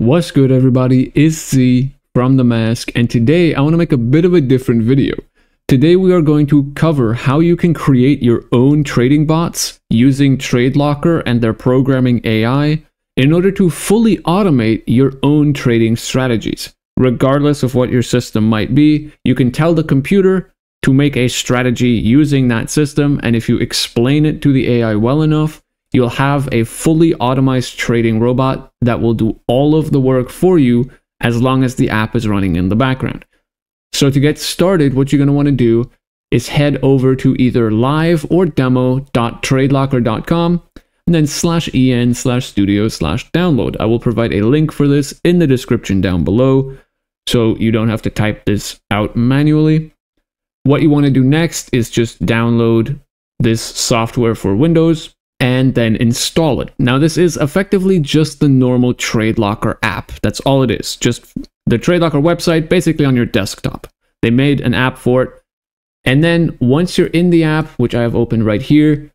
What's good everybody, it's Z from The Mask and today I want to make a bit of a different video. Today we are going to cover how you can create your own trading bots using TradeLocker and their programming AI in order to fully automate your own trading strategies. Regardless of what your system might be, you can tell the computer to make a strategy using that system and if you explain it to the AI well enough, you'll have a fully automized trading robot that will do all of the work for you as long as the app is running in the background. So to get started, what you're going to want to do is head over to either live or demo.tradelocker.com and then slash en slash studio slash download. I will provide a link for this in the description down below so you don't have to type this out manually. What you want to do next is just download this software for Windows and then install it. Now, this is effectively just the normal TradeLocker app. That's all it is. Just the TradeLocker website, basically on your desktop. They made an app for it. And then once you're in the app, which I have opened right here,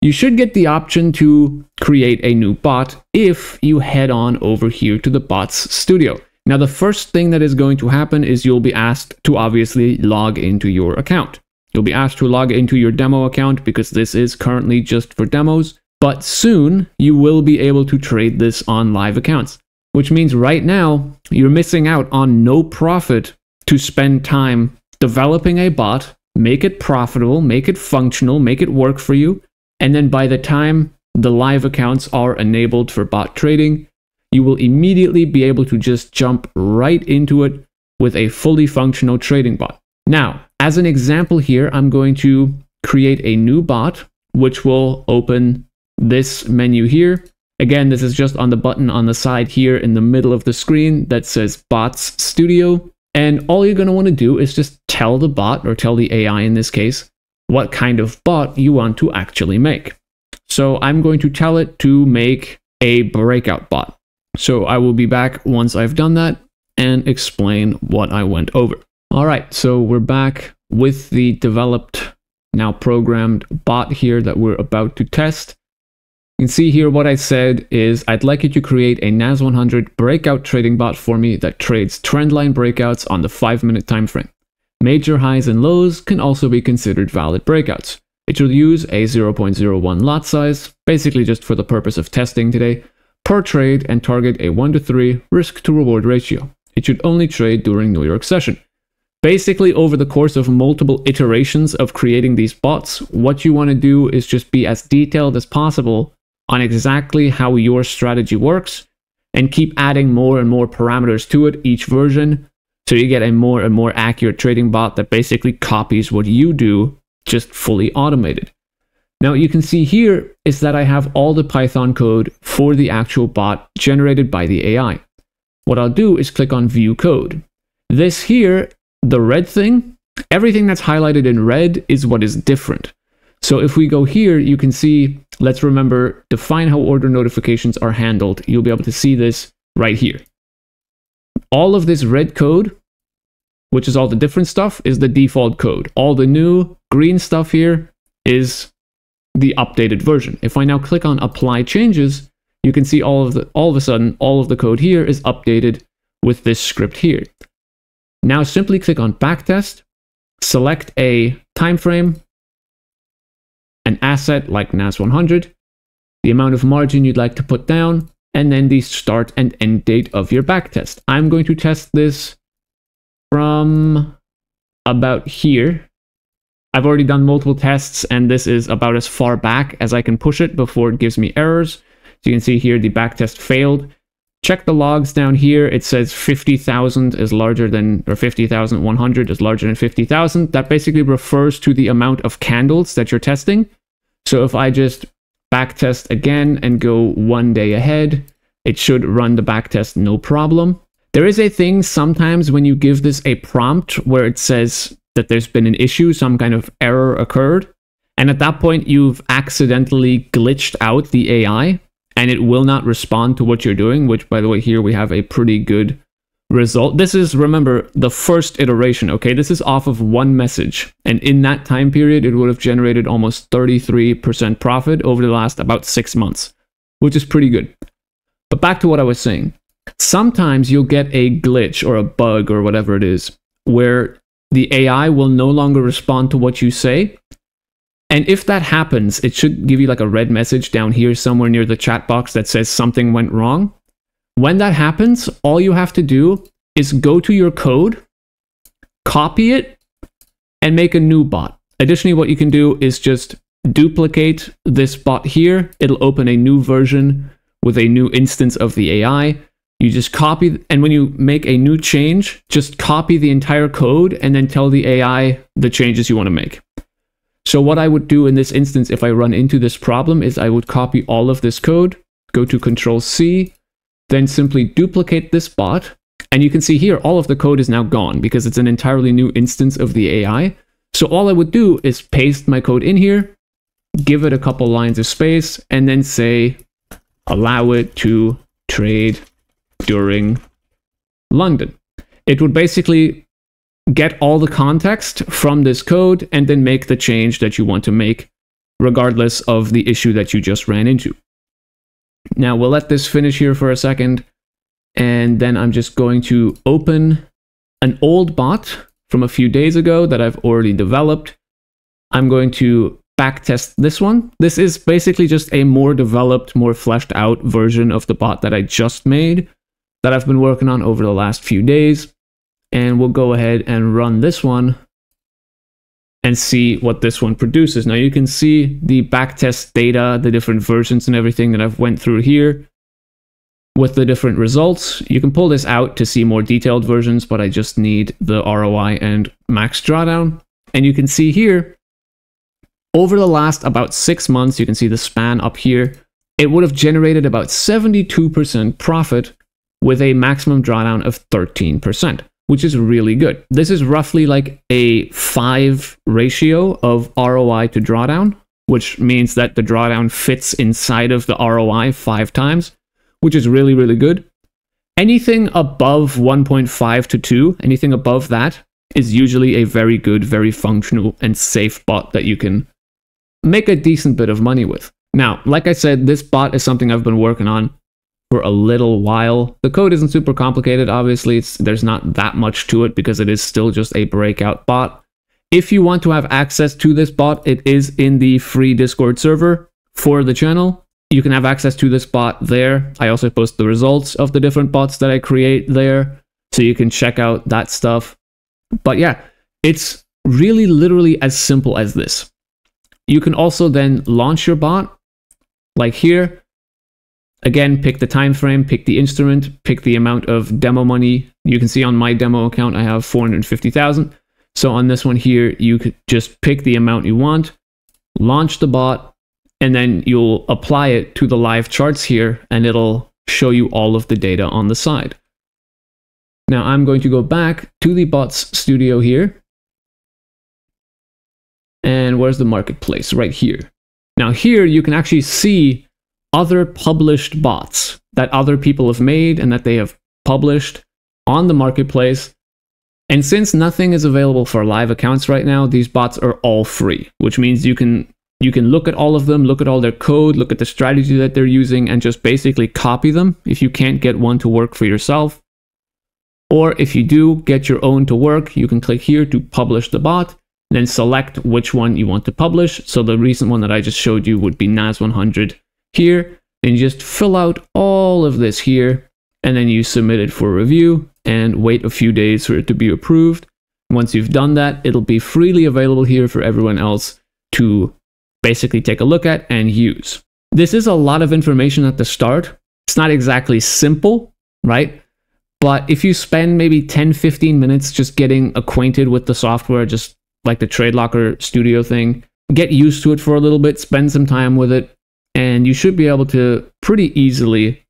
you should get the option to create a new bot if you head on over here to the bots studio. Now, the first thing that is going to happen is you'll be asked to obviously log into your account. You'll be asked to log into your demo account because this is currently just for demos, but soon you will be able to trade this on live accounts, which means right now you're missing out on no profit to spend time developing a bot, make it profitable, make it functional, make it work for you, and then by the time the live accounts are enabled for bot trading, you will immediately be able to just jump right into it with a fully functional trading bot. Now, as an example here, I'm going to create a new bot, which will open this menu here. Again, this is just on the button on the side here in the middle of the screen that says Bots Studio. And all you're going to want to do is just tell the bot, or tell the AI in this case, what kind of bot you want to actually make. So I'm going to tell it to make a breakout bot. So I will be back once I've done that and explain what I went over. All right, so we're back with the developed, now programmed bot here that we're about to test. You can see here what I said is I'd like you to create a NAS100 breakout trading bot for me that trades trendline breakouts on the 5 minute time frame. Major highs and lows can also be considered valid breakouts. It should use a 0.01 lot size, basically just for the purpose of testing today, per trade and target a 1 to 3 risk to reward ratio. It should only trade during New York session. Basically, over the course of multiple iterations of creating these bots, what you want to do is just be as detailed as possible on exactly how your strategy works and keep adding more and more parameters to it each version so you get a more and more accurate trading bot that basically copies what you do, just fully automated. Now you can see here is that I have all the Python code for the actual bot generated by the AI. What I'll do is click on view code. This here the red thing, everything that's highlighted in red is what is different. So if we go here, you can see, let's remember, define how order notifications are handled. You'll be able to see this right here. All of this red code, which is all the different stuff, is the default code. All the new green stuff here is the updated version. If I now click on apply changes, you can see all of the all of a sudden all of the code here is updated with this script here. Now simply click on backtest, select a time frame, an asset like NAS100, the amount of margin you'd like to put down, and then the start and end date of your backtest. I'm going to test this from about here. I've already done multiple tests, and this is about as far back as I can push it before it gives me errors. So you can see here the backtest failed. Check the logs down here. It says 50,000 is larger than, or 50,100 is larger than 50,000. That basically refers to the amount of candles that you're testing. So if I just backtest again and go one day ahead, it should run the backtest no problem. There is a thing sometimes when you give this a prompt where it says that there's been an issue, some kind of error occurred. And at that point, you've accidentally glitched out the AI and it will not respond to what you're doing, which by the way, here we have a pretty good result. This is, remember, the first iteration, okay? This is off of one message. And in that time period, it would have generated almost 33% profit over the last about six months, which is pretty good. But back to what I was saying. sometimes you'll get a glitch or a bug or whatever it is where the AI will no longer respond to what you say. And if that happens, it should give you like a red message down here somewhere near the chat box that says something went wrong. When that happens, all you have to do is go to your code, copy it, and make a new bot. Additionally, what you can do is just duplicate this bot here. It'll open a new version with a new instance of the AI. You just copy, and when you make a new change, just copy the entire code and then tell the AI the changes you want to make. So what I would do in this instance if I run into this problem is I would copy all of this code, go to Control C, then simply duplicate this bot. And you can see here, all of the code is now gone because it's an entirely new instance of the AI. So all I would do is paste my code in here, give it a couple lines of space, and then say, allow it to trade during London. It would basically get all the context from this code and then make the change that you want to make, regardless of the issue that you just ran into. Now we'll let this finish here for a second, and then I'm just going to open an old bot from a few days ago that I've already developed. I'm going to backtest this one. This is basically just a more developed, more fleshed out version of the bot that I just made that I've been working on over the last few days. And we'll go ahead and run this one and see what this one produces. Now you can see the backtest data, the different versions and everything that I've went through here with the different results. You can pull this out to see more detailed versions, but I just need the ROI and max drawdown. And you can see here, over the last about six months, you can see the span up here, it would have generated about 72% profit with a maximum drawdown of 13% which is really good. This is roughly like a five ratio of ROI to drawdown, which means that the drawdown fits inside of the ROI five times, which is really, really good. Anything above 1.5 to 2, anything above that, is usually a very good, very functional, and safe bot that you can make a decent bit of money with. Now, like I said, this bot is something I've been working on for a little while. The code isn't super complicated, obviously, there's not that much to it because it is still just a breakout bot. If you want to have access to this bot, it is in the free Discord server for the channel. You can have access to this bot there. I also post the results of the different bots that I create there, so you can check out that stuff. But yeah, it's really literally as simple as this. You can also then launch your bot, like here, Again, pick the time frame, pick the instrument, pick the amount of demo money. You can see on my demo account, I have 450,000. So on this one here, you could just pick the amount you want, launch the bot, and then you'll apply it to the live charts here, and it'll show you all of the data on the side. Now I'm going to go back to the bots studio here. And where's the marketplace? Right here. Now here you can actually see other published bots that other people have made and that they have published on the marketplace. And since nothing is available for live accounts right now, these bots are all free, which means you can you can look at all of them, look at all their code, look at the strategy that they're using and just basically copy them if you can't get one to work for yourself. Or if you do get your own to work, you can click here to publish the bot, then select which one you want to publish. So the recent one that I just showed you would be NAS100 here. and just fill out all of this here, and then you submit it for review and wait a few days for it to be approved. Once you've done that, it'll be freely available here for everyone else to basically take a look at and use. This is a lot of information at the start. It's not exactly simple, right? But if you spend maybe 10, 15 minutes just getting acquainted with the software, just like the TradeLocker Studio thing, get used to it for a little bit, spend some time with it, and you should be able to pretty easily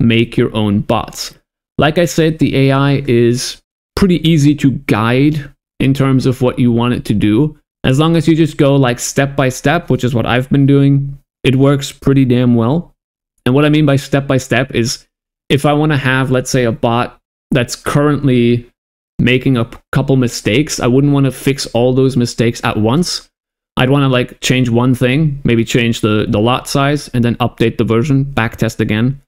make your own bots. Like I said, the AI is pretty easy to guide in terms of what you want it to do. As long as you just go like step by step, which is what I've been doing, it works pretty damn well. And what I mean by step by step is if I want to have, let's say, a bot that's currently making a couple mistakes, I wouldn't want to fix all those mistakes at once. I'd want to like change one thing, maybe change the, the lot size and then update the version, backtest again,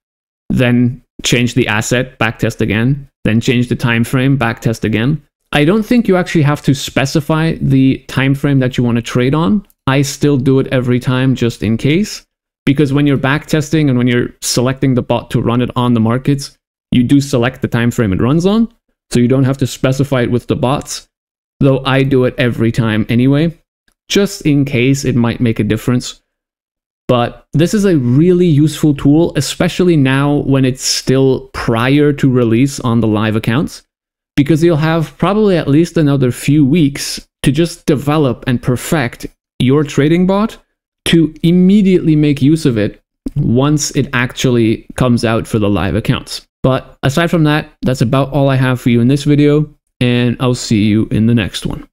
then change the asset, backtest again, then change the time frame, backtest again. I don't think you actually have to specify the time frame that you want to trade on. I still do it every time just in case because when you're backtesting and when you're selecting the bot to run it on the markets, you do select the time frame it runs on, so you don't have to specify it with the bots. Though I do it every time anyway, just in case it might make a difference. But this is a really useful tool, especially now when it's still prior to release on the live accounts, because you'll have probably at least another few weeks to just develop and perfect your trading bot to immediately make use of it once it actually comes out for the live accounts. But aside from that, that's about all I have for you in this video, and I'll see you in the next one.